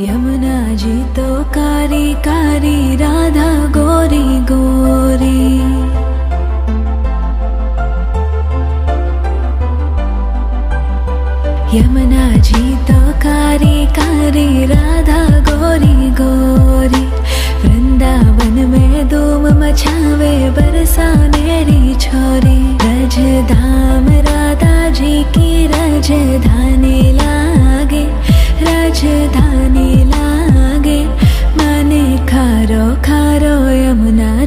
यमुना जी तो कारी कारी राधा गोरी गोरी यमुना जी तो कारी कारी राधा गोरी गोरी वृंदावन में धूम मचावे बरसा मेरी छोरी रज धाम राधा जी की रज धाने लागे रज धाम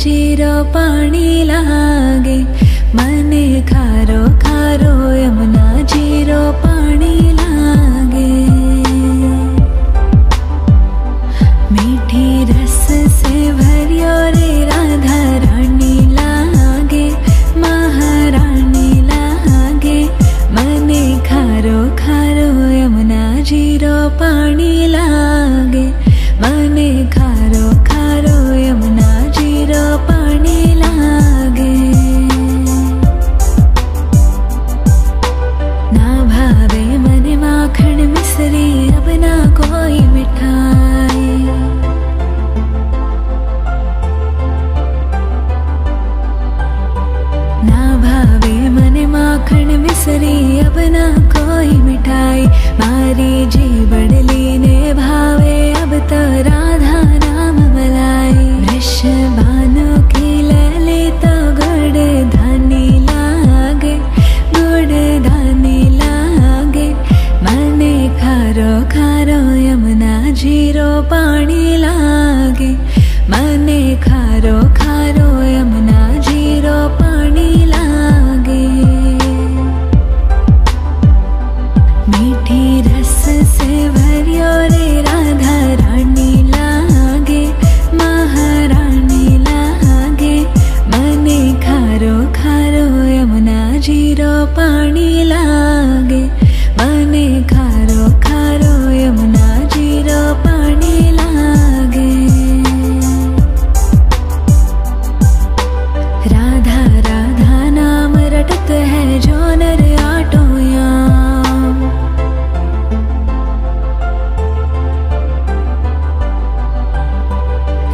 जीरो पानी लागे मन खारो खारो यमुना जीरो अबना कोई मिठाई ना भावे मने माखन मिसरी अबना कोई मिठाई मारी जी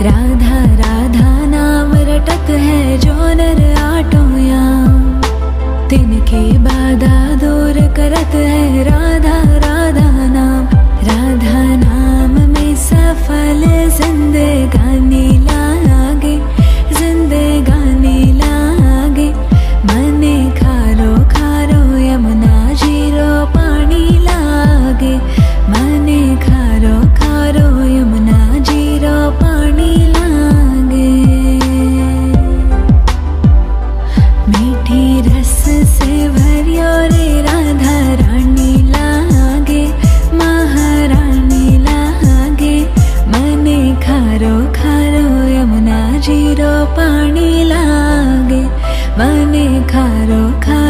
राधा राधा नाम रटत है जो नर आटोया तिनके बाधा दूर करत है जिरो पाणी लागे मने खारो खार